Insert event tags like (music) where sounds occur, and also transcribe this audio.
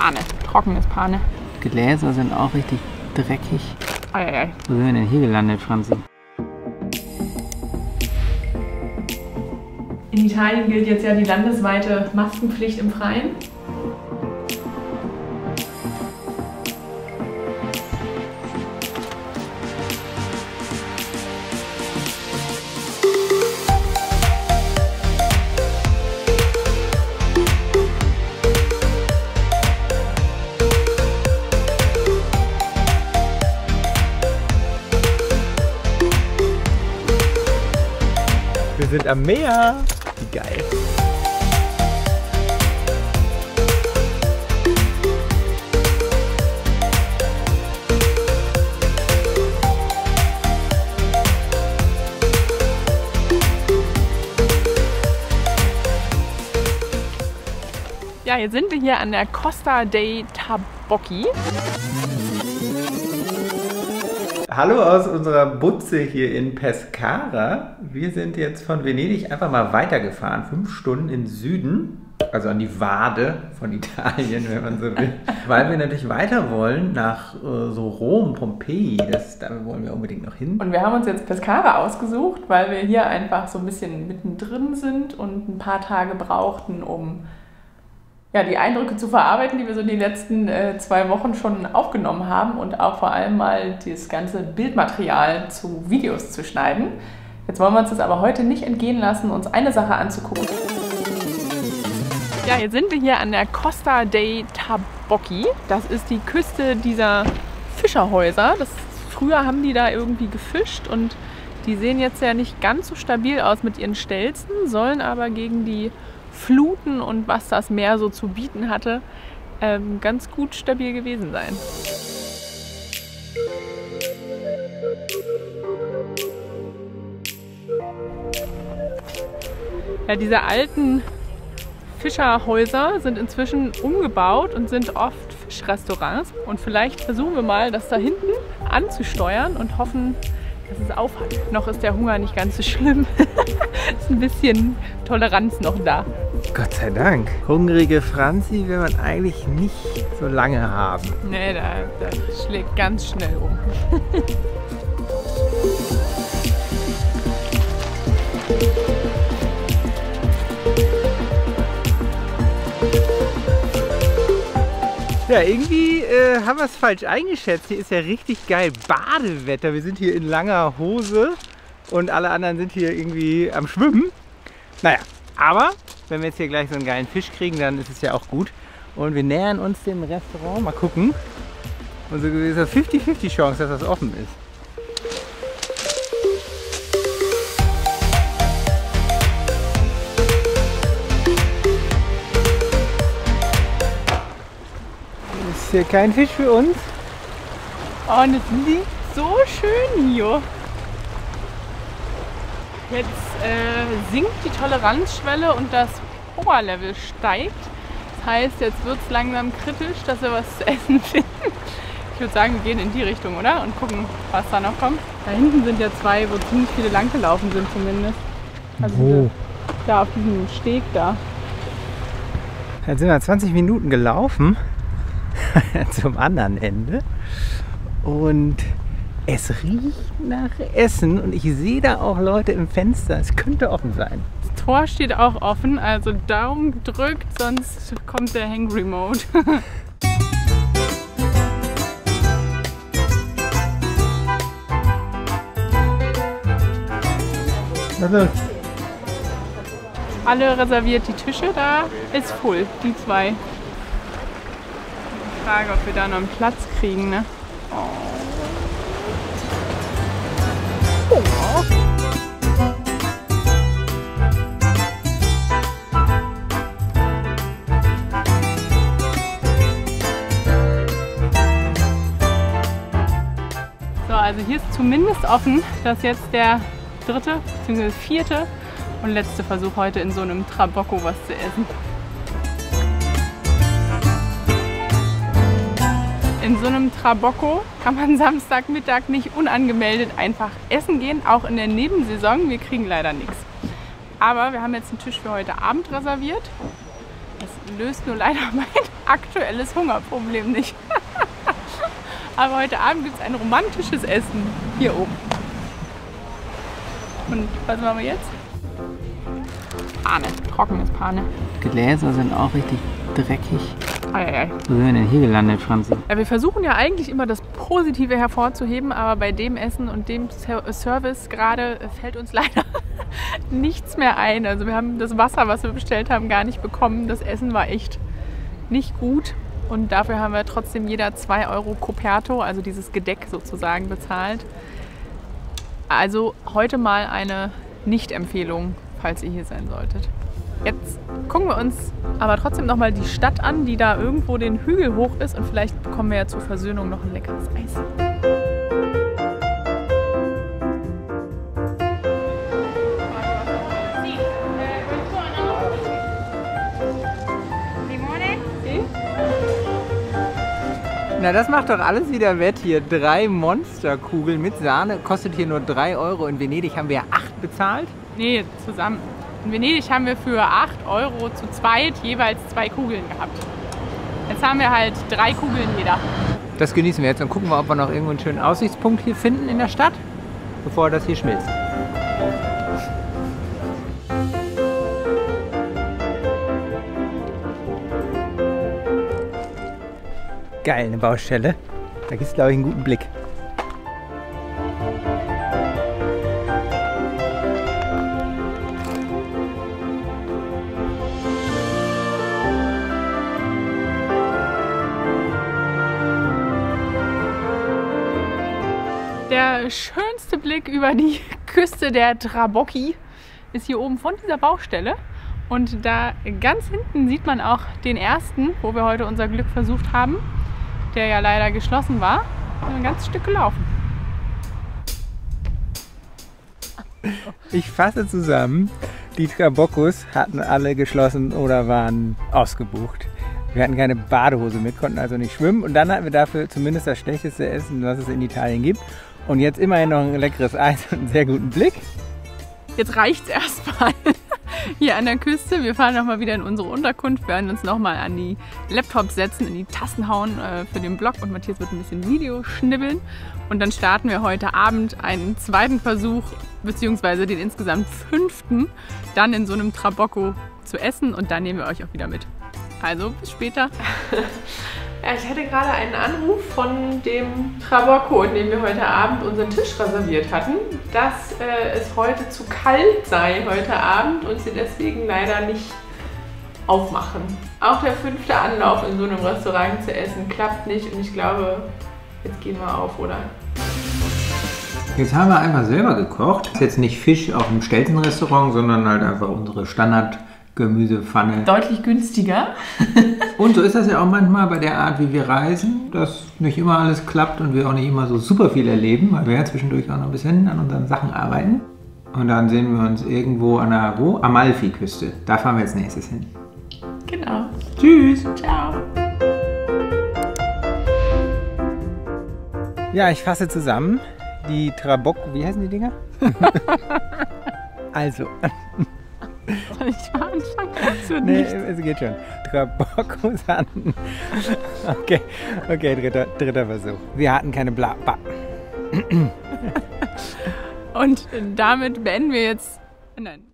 Pane, trockenes Pane. Gläser sind auch richtig dreckig. Eieiei. Wo sind wir denn hier gelandet, Franzi? In Italien gilt jetzt ja die landesweite Maskenpflicht im Freien. Sind am Meer. Wie geil. Ja, jetzt sind wir hier an der Costa dei Tabocchi. Hallo aus unserer Butze hier in Pescara. Wir sind jetzt von Venedig einfach mal weitergefahren, fünf Stunden in Süden, also an die Wade von Italien, wenn man so will, (laughs) weil wir natürlich weiter wollen nach äh, so Rom, Pompeji. Das, da wollen wir unbedingt noch hin. Und wir haben uns jetzt Pescara ausgesucht, weil wir hier einfach so ein bisschen mittendrin sind und ein paar Tage brauchten, um ja, die Eindrücke zu verarbeiten, die wir so die letzten äh, zwei Wochen schon aufgenommen haben und auch vor allem mal das ganze Bildmaterial zu Videos zu schneiden. Jetzt wollen wir uns das aber heute nicht entgehen lassen, uns eine Sache anzugucken. Ja, jetzt sind wir hier an der Costa dei Tabocchi. Das ist die Küste dieser Fischerhäuser. Das, früher haben die da irgendwie gefischt und die sehen jetzt ja nicht ganz so stabil aus mit ihren Stelzen, sollen aber gegen die Fluten und was das Meer so zu bieten hatte, ähm, ganz gut stabil gewesen sein. Ja, diese alten Fischerhäuser sind inzwischen umgebaut und sind oft Fischrestaurants. Und vielleicht versuchen wir mal, das da hinten anzusteuern und hoffen, dass es aufhat. Noch ist der Hunger nicht ganz so schlimm. (laughs) ist ein bisschen Toleranz noch da. Gott sei Dank. Hungrige Franzi will man eigentlich nicht so lange haben. Nee, da, da schlägt ganz schnell um. (laughs) Ja, irgendwie äh, haben wir es falsch eingeschätzt. Hier ist ja richtig geil Badewetter. Wir sind hier in langer Hose und alle anderen sind hier irgendwie am Schwimmen. Naja, aber wenn wir jetzt hier gleich so einen geilen Fisch kriegen, dann ist es ja auch gut. Und wir nähern uns dem Restaurant. Mal gucken. Und so ist eine 50-50 Chance, dass das offen ist. Ist hier kein Fisch für uns? Oh, und es liegt so schön hier. Jetzt äh, sinkt die Toleranzschwelle und das Powerlevel steigt. Das heißt, jetzt wird es langsam kritisch, dass wir was zu essen (laughs) finden. Ich würde sagen, wir gehen in die Richtung, oder? Und gucken, was da noch kommt. Da hinten sind ja zwei, wo ziemlich viele langgelaufen sind zumindest. Also diese- da auf diesem Steg da. Jetzt sind wir 20 Minuten gelaufen (laughs) zum anderen Ende und es riecht nach Essen und ich sehe da auch Leute im Fenster. Es könnte offen sein. Das Tor steht auch offen, also Daumen gedrückt, sonst kommt der Hangry Mode. Alle reserviert die Tische, da ist voll, die zwei. Die Frage, ob wir da noch einen Platz kriegen, ne? So, also hier ist zumindest offen, dass jetzt der dritte bzw. vierte und letzte Versuch heute in so einem Trabocco was zu essen. In so einem Trabocco kann man (laughs) Samstagmittag nicht unangemeldet einfach essen gehen, auch in der Nebensaison. Wir kriegen leider nichts. Aber wir haben jetzt einen Tisch für heute Abend reserviert. Das löst nur leider (laughs) mein aktuelles Hungerproblem nicht. Aber heute Abend gibt es ein romantisches Essen hier oben. Und was machen wir jetzt? Pane, trockenes Pane. Gläser sind auch richtig dreckig. Eieiei. Wo sind wir denn hier gelandet, Franzi? Ja, wir versuchen ja eigentlich immer das Positive hervorzuheben, aber bei dem Essen und dem Ser Service gerade fällt uns (laughs) leider nichts mehr ein. Also wir haben das Wasser, was wir bestellt haben, gar nicht bekommen. Das Essen war echt nicht gut und dafür haben wir trotzdem jeder 2 Euro Coperto, also dieses Gedeck sozusagen, bezahlt. Also heute mal eine Nicht-Empfehlung, falls ihr hier sein solltet. Jetzt gucken wir uns aber trotzdem nochmal die Stadt an, die da irgendwo den Hügel hoch ist und vielleicht bekommen wir ja zur Versöhnung noch ein leckeres Eis. Na, das macht doch alles wieder wett hier. Drei Monsterkugeln mit Sahne kostet hier nur 3 Euro. In Venedig haben wir ja 8 bezahlt. Nee, zusammen. In Venedig haben wir für 8 Euro zu zweit jeweils zwei Kugeln gehabt. Jetzt haben wir halt drei Kugeln jeder. Das genießen wir jetzt und gucken wir, ob wir noch irgendwo einen schönen Aussichtspunkt hier finden in der Stadt, bevor das hier schmilzt. Geil, eine Baustelle. Da gibt es, glaube ich, einen guten Blick. Der schönste Blick über die Küste der Trabocchi ist hier oben von dieser Baustelle. Und da ganz hinten sieht man auch den ersten, wo wir heute unser Glück versucht haben, der ja leider geschlossen war. Ein ganzes Stück gelaufen. Ich fasse zusammen, die Traboccos hatten alle geschlossen oder waren ausgebucht. Wir hatten keine Badehose mit, konnten also nicht schwimmen und dann hatten wir dafür zumindest das schlechteste Essen, was es in Italien gibt. Und jetzt immerhin noch ein leckeres Eis und einen sehr guten Blick. Jetzt reicht's erstmal hier an der Küste. Wir fahren nochmal wieder in unsere Unterkunft, werden uns nochmal an die Laptops setzen, in die Tasten hauen äh, für den Blog und Matthias wird ein bisschen Video schnibbeln. Und dann starten wir heute Abend einen zweiten Versuch, beziehungsweise den insgesamt fünften, dann in so einem Trabocco zu essen und dann nehmen wir euch auch wieder mit. Also bis später. (laughs) Ich hatte gerade einen Anruf von dem Trabocco, in dem wir heute Abend unseren Tisch reserviert hatten, dass äh, es heute zu kalt sei heute Abend und sie deswegen leider nicht aufmachen. Auch der fünfte Anlauf in so einem Restaurant zu essen klappt nicht und ich glaube, jetzt gehen wir auf, oder? Jetzt haben wir einfach selber gekocht. Das ist jetzt nicht Fisch auf einem Stelzenrestaurant, sondern halt einfach unsere Standard- Gemüsepfanne. Deutlich günstiger. (laughs) und so ist das ja auch manchmal bei der Art, wie wir reisen, dass nicht immer alles klappt und wir auch nicht immer so super viel erleben, weil wir ja zwischendurch auch noch ein bisschen an unseren Sachen arbeiten. Und dann sehen wir uns irgendwo an der wo? Amalfi-Küste. Da fahren wir jetzt nächstes hin. Genau. Tschüss. Ciao. Ja, ich fasse zusammen. Die Trabock, wie heißen die Dinger? (laughs) also, (laughs) ich mal anfangen? Wird nee, nichts. es geht schon. Traboccos hatten. Okay, okay, dritter, dritter Versuch. Wir hatten keine Bla. Ba. Und damit beenden wir jetzt. Nein.